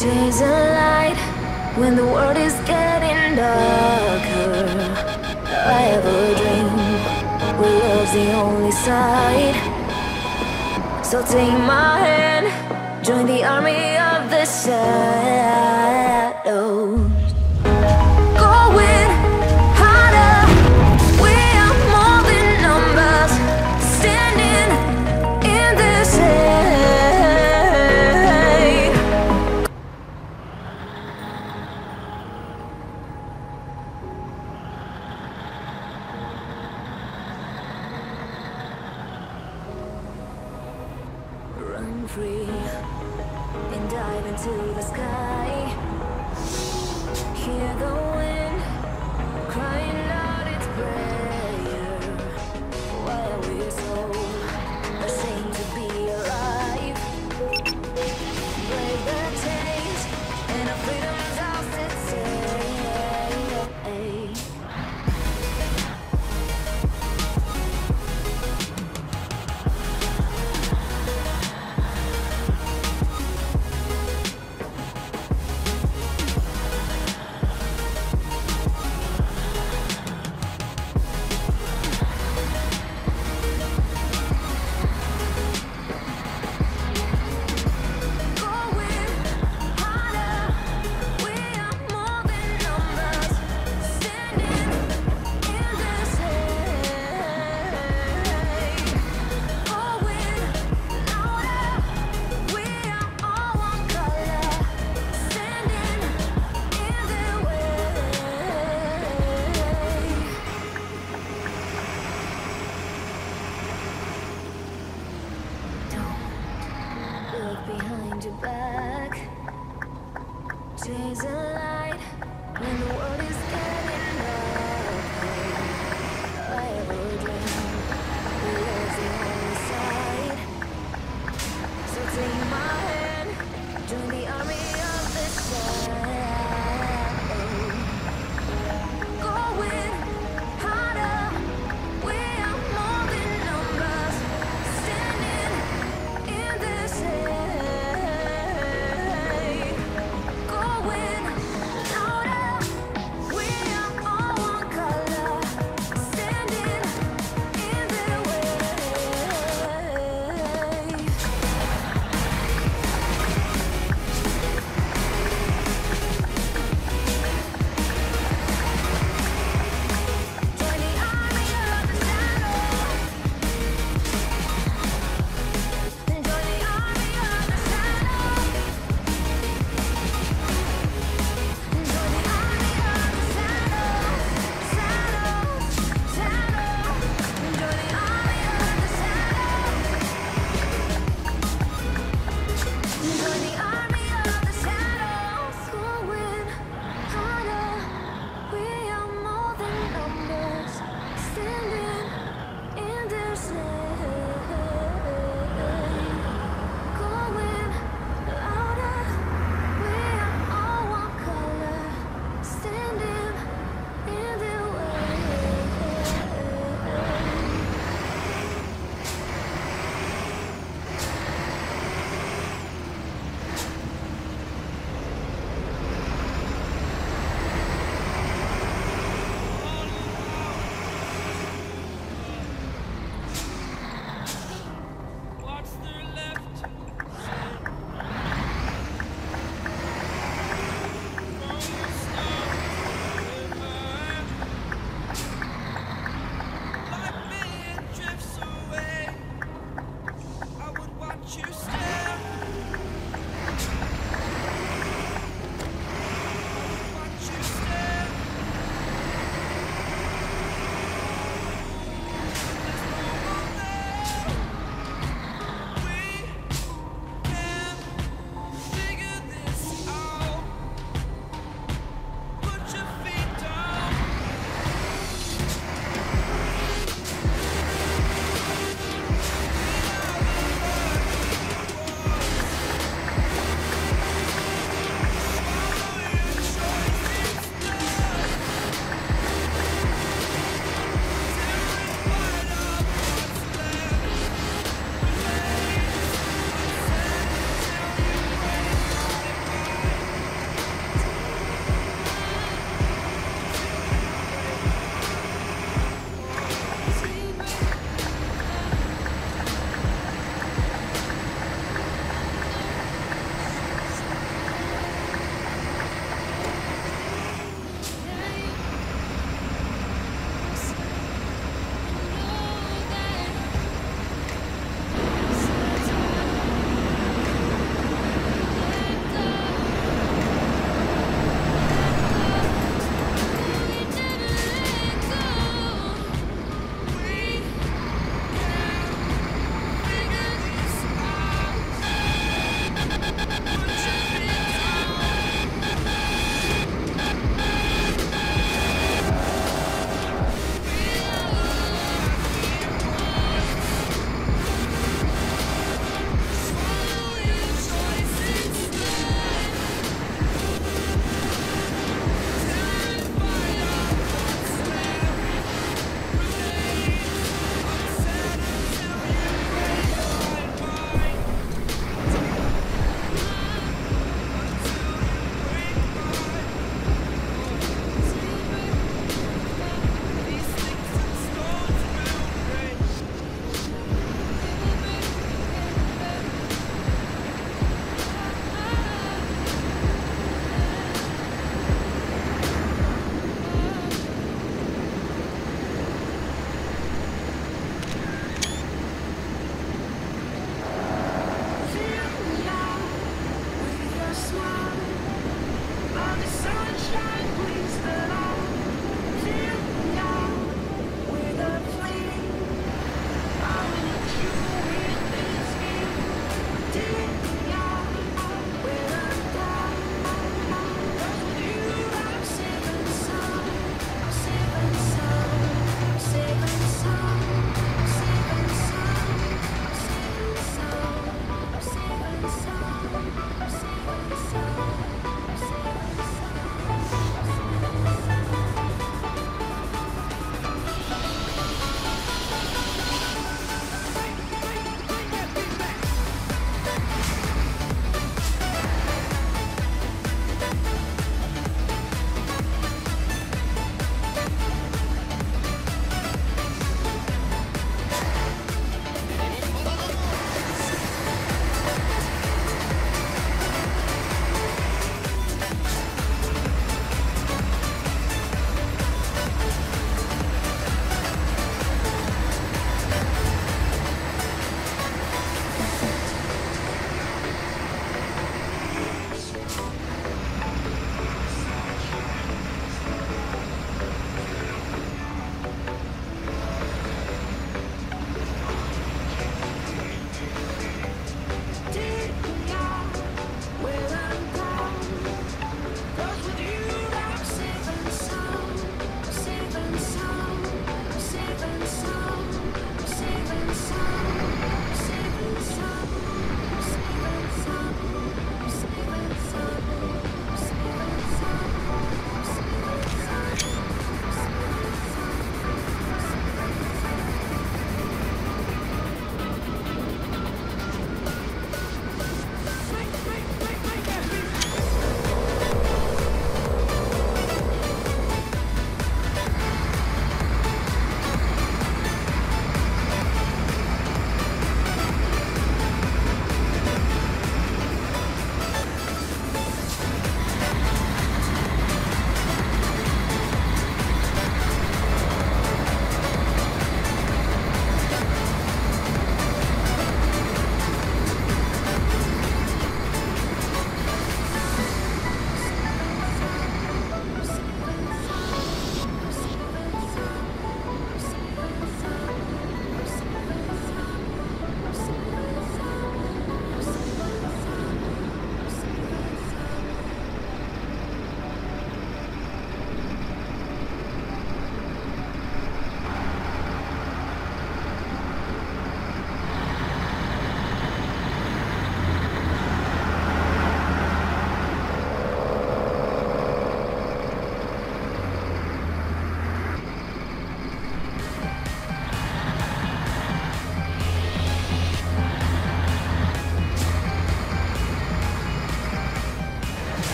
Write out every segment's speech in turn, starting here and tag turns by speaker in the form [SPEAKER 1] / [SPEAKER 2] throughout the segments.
[SPEAKER 1] Days are light when the world is getting darker. I have a dream where love's the only side. So take my hand, join the army of the shadows. free and dive into the sky. Here goes.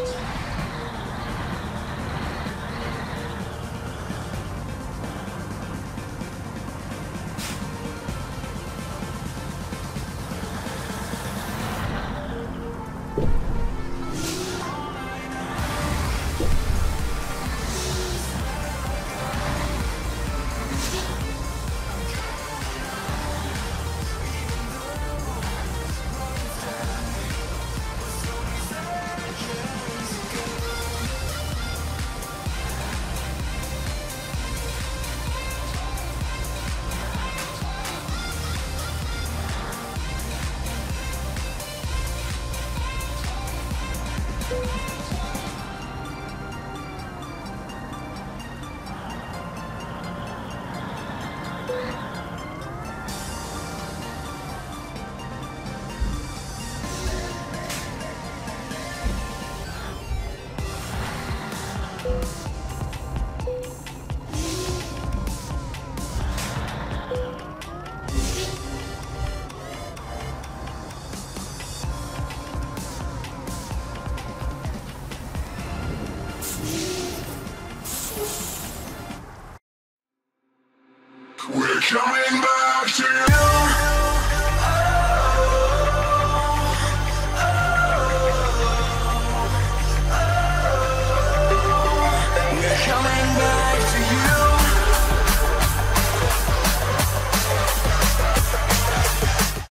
[SPEAKER 2] You